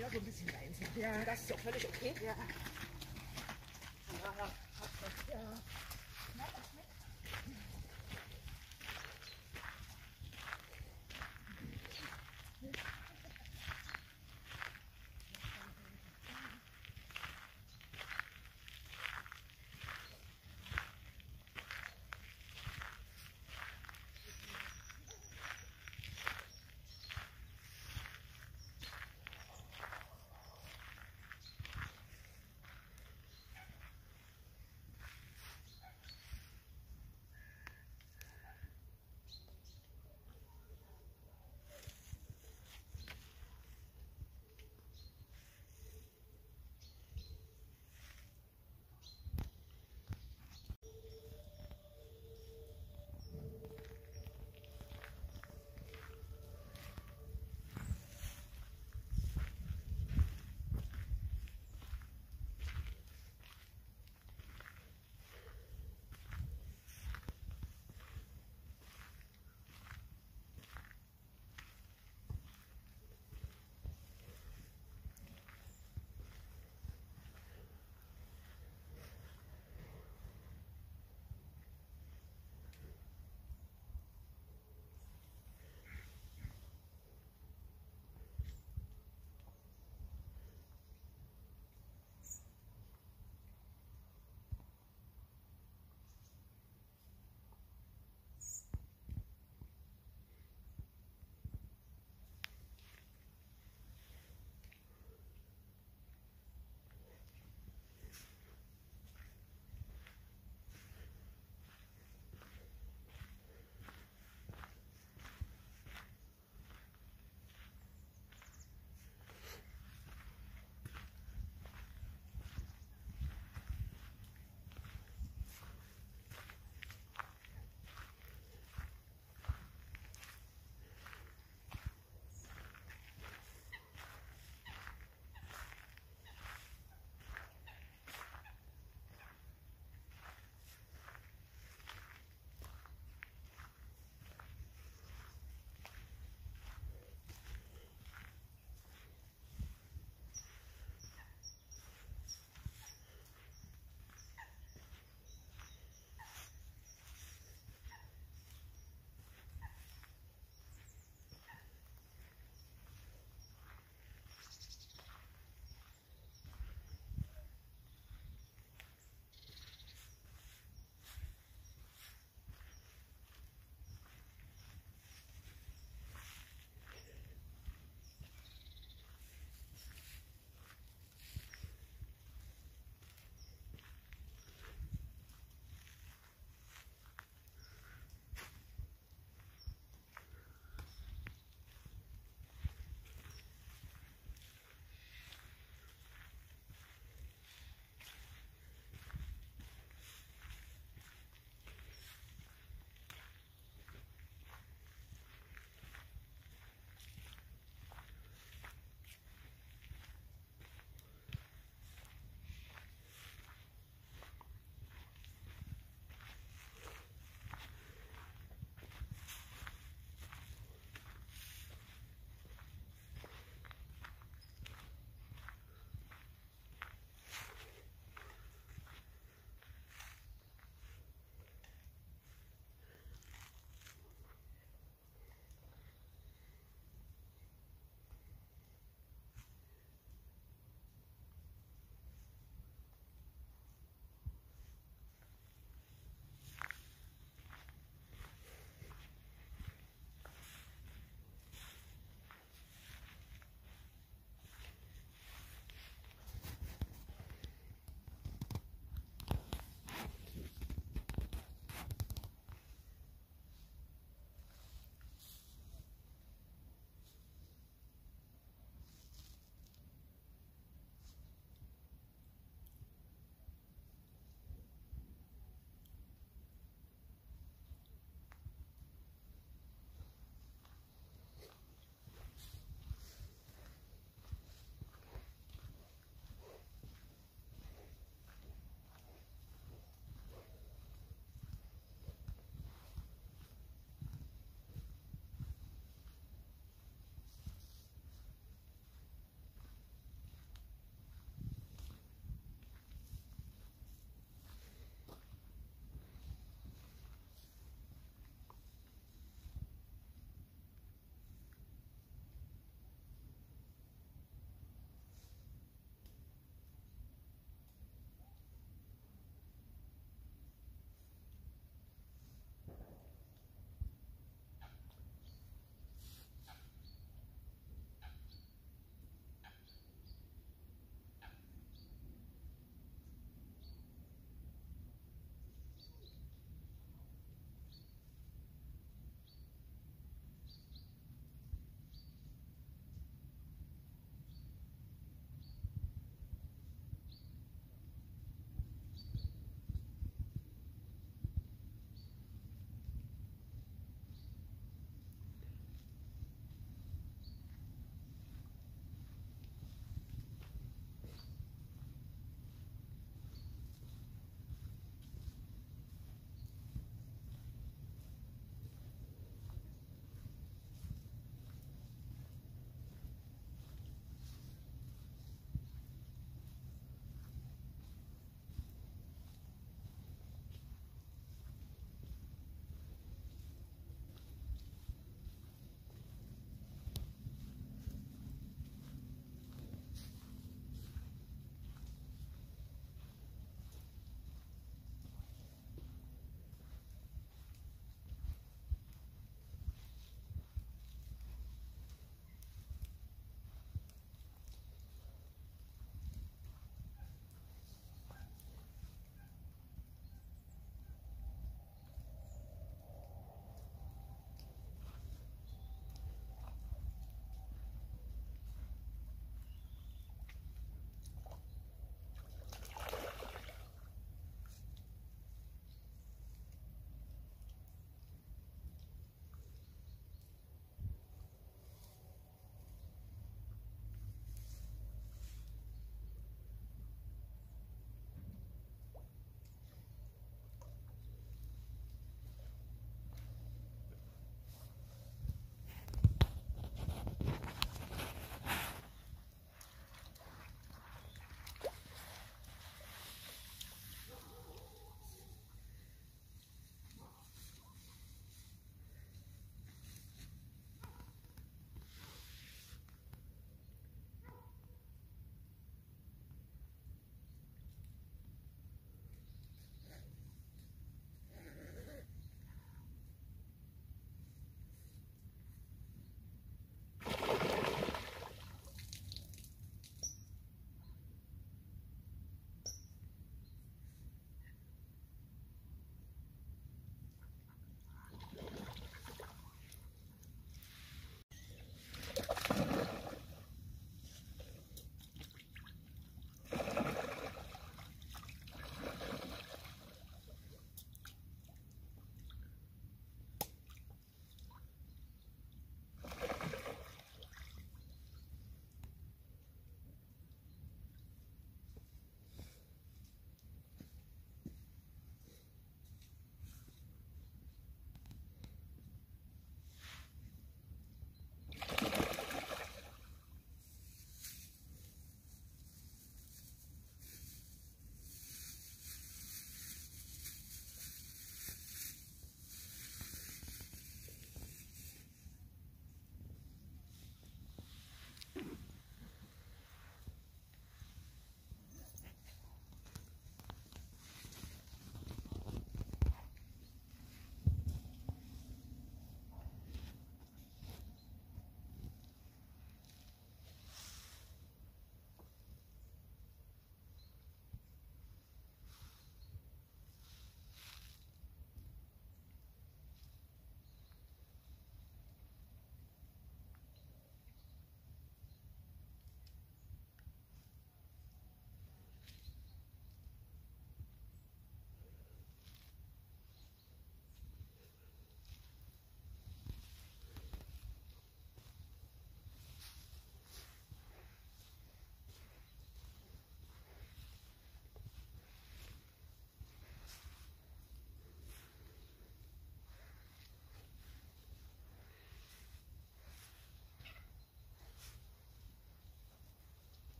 ja so ein bisschen eins. Ja. Das ist auch völlig okay. Ja.